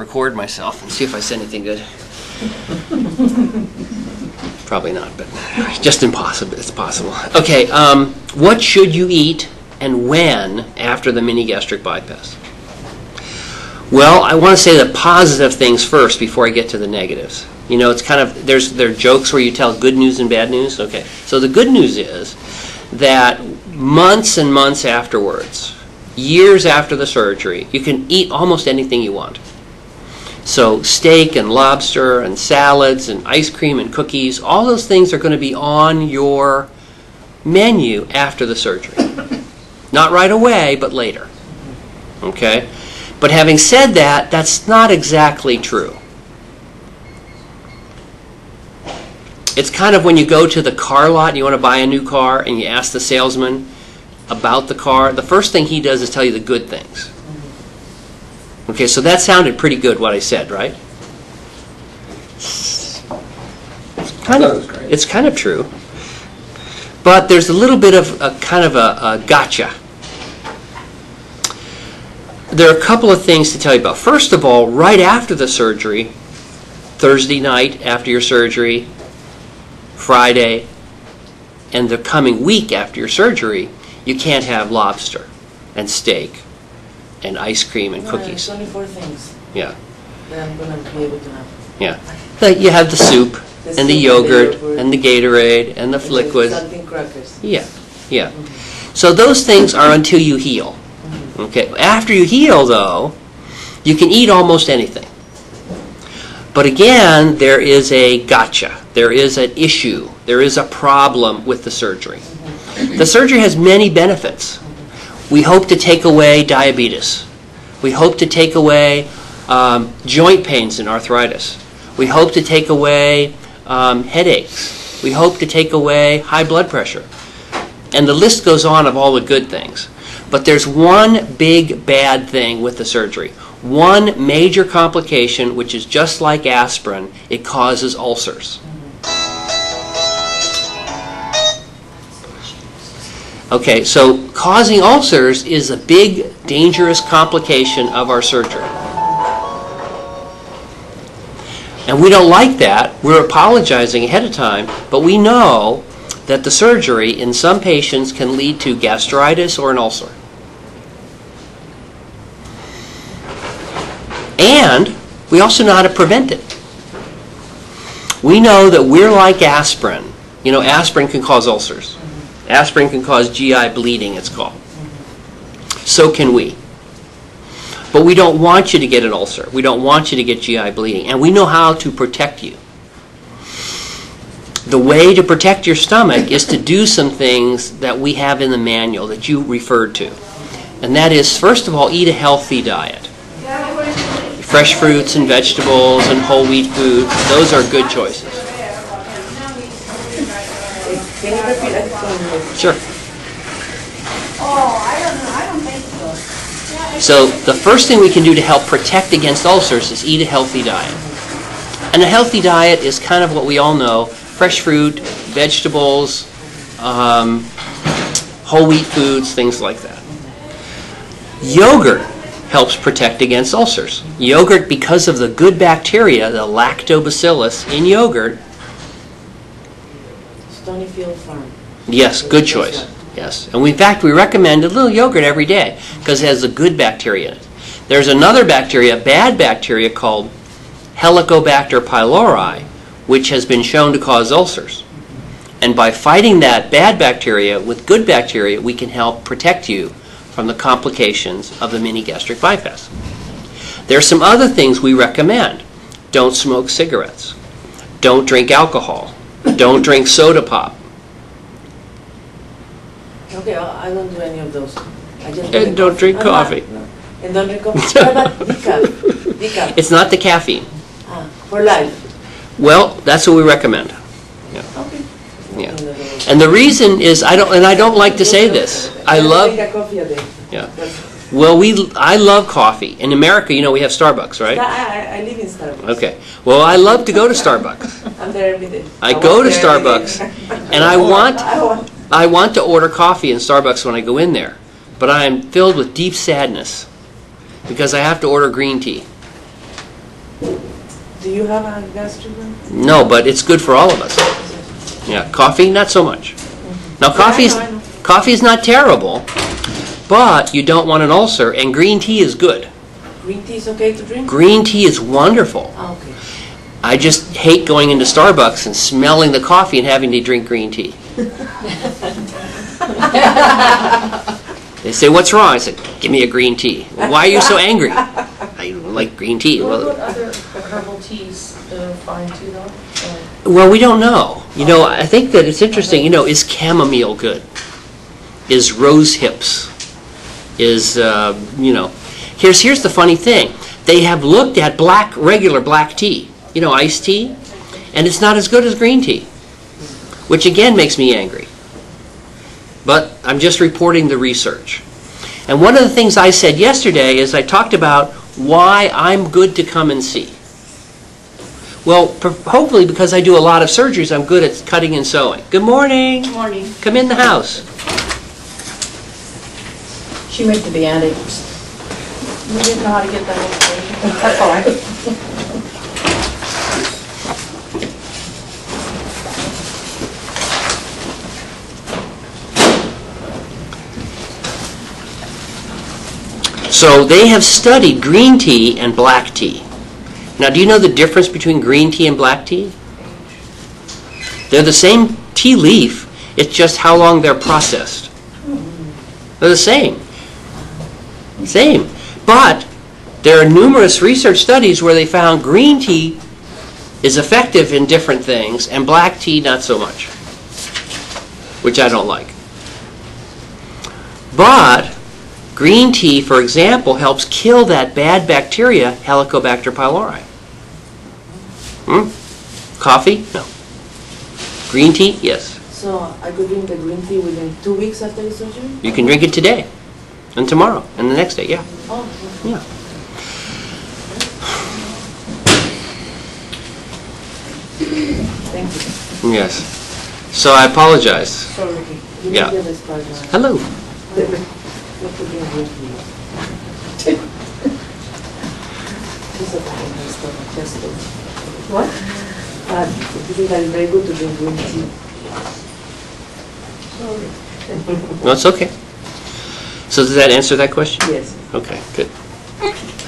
record myself and see if I said anything good. Probably not, but just impossible. It's possible. Okay, um, what should you eat and when after the mini gastric bypass? Well, I want to say the positive things first before I get to the negatives. You know, it's kind of there's there are jokes where you tell good news and bad news. Okay, so the good news is that months and months afterwards, years after the surgery, you can eat almost anything you want. So steak and lobster and salads and ice cream and cookies, all those things are going to be on your menu after the surgery. Not right away, but later. Okay? But having said that, that's not exactly true. It's kind of when you go to the car lot and you want to buy a new car and you ask the salesman about the car, the first thing he does is tell you the good things. Okay, so that sounded pretty good what I said, right? It's kind of, it's kind of true. But there's a little bit of a kind of a, a gotcha. There are a couple of things to tell you about. First of all, right after the surgery, Thursday night after your surgery, Friday, and the coming week after your surgery, you can't have lobster and steak and ice cream and No, cookies. It's only four things Yeah. that I'm gonna be able to have. Yeah. But you have the soup The and the soup the yogurt yogurt. and the Gatorade and the the liquids. Saltine crackers. Yeah, yeah. Mm-hmm. So those things are until you heal. Mm-hmm. Okay. After you heal, though, you can eat almost anything. But again, there is a gotcha. There is an issue. There is a problem with the surgery. Mm-hmm. The surgery has many benefits. We hope to take away diabetes. We hope to take away um, joint pains and arthritis. We hope to take away um, headaches. We hope to take away high blood pressure. And the list goes on of all the good things. But there's one big bad thing with the surgery. One major complication, which is just like aspirin, it causes ulcers. Okay, so causing ulcers is a big, dangerous complication of our surgery. And we don't like that. We're apologizing ahead of time, but we know that the surgery in some patients can lead to gastritis or an ulcer. And we also know how to prevent it. We know that we're like aspirin. You know, aspirin can cause ulcers. Aspirin can cause GI bleeding, it's called. So can we. But we don't want you to get an ulcer. We don't want you to get GI bleeding. And we know how to protect you. The way to protect your stomach is to do some things that we have in the manual that you referred to. And that is, first of all, eat a healthy diet. Fresh fruits and vegetables and whole wheat food, those are good choices. Can you repeat that one? Sure. Oh, I don't know, I don't think so. So the first thing we can do to help protect against ulcers is eat a healthy diet. And a healthy diet is kind of what we all know, fresh fruit, vegetables, um, whole wheat foods, things like that. Yogurt helps protect against ulcers. Yogurt, because of the good bacteria, the lactobacillus in yogurt, Stonyfield Farm. Yes, good choice. Yes. And we, in fact, we recommend a little yogurt every day because it has the good bacteria in it. There's another bacteria, bad bacteria called Helicobacter pylori, which has been shown to cause ulcers. And by fighting that bad bacteria with good bacteria, we can help protect you from the complications of the mini gastric bypass. There are some other things we recommend. Don't smoke cigarettes. Don't drink alcohol. Don't drink soda pop. Okay, I I don't do any of those. I just And don't drink I'm not- coffee. no. And don't drink coffee. What about decaf? Decaf. It's not the caffeine. Ah, for life. Well, that's what we recommend. Okay. Yeah. And the reason is I don't and I don't like to say this. I love Drink a coffee a day. Yeah. That's- well we I love coffee. In America, you know, we have Starbucks, right? I, I, live in Starbucks. Okay. Well, I love to go to Starbucks. I'm there every day. I go to there every day. Starbucks, and I want I want. I want to order coffee in Starbucks when I go in there, but I am filled with deep sadness because I have to order green tea. Do you have a one? No, but it's good for all of us. Yeah, coffee, not so much. Now, coffee's, I know. coffee's not terrible, but you don't want an ulcer, and green tea is good. Green tea is okay to drink? Green tea is wonderful. Ah, okay. I just hate going into Starbucks and smelling the coffee and having to drink green tea. They say, "What's wrong?" I said, "Give me a green tea." "Well, why are you so angry? I like green tea. What Well, other herbal teas that are fine too, though? Or- well, we don't know. You know, I think that it's interesting. You know, is chamomile good? Is rose hips? Is uh, you know? Here's here's the funny thing. They have looked at black regular black tea. You know, iced tea, and it's not as good as green tea, which again makes me angry. But I'm just reporting the research. And one of the things I said yesterday is I talked about why I'm good to come and see. Well, hopefully because I do a lot of surgeries, I'm good at cutting and sewing. Good morning. Good morning. Come in the house. She went to the annex. We didn't know how to get that information. That's all right. So they have studied green tea and black tea. Now, do you know the difference between green tea and black tea? They're the same tea leaf, it's just how long they're processed. They're the same. Same. But there are numerous research studies where they found green tea is effective in different things and black tea not so much, which I don't like. But green tea, for example, helps kill that bad bacteria, Helicobacter pylori. Hmm? Coffee? No. Green tea? Yes. So I could drink the green tea within two weeks after the surgery? You can drink it today and tomorrow and the next day, yeah. Oh, Yeah. thank you. Yes. So I apologize. Sorry, You Yeah. may get this part now. Hello. What to drink green tea? Just a packet of stuff, just to- What? Uh, you think that it's very good to drink green tea? No, it's okay. So does that answer that question? Yes. Okay, good.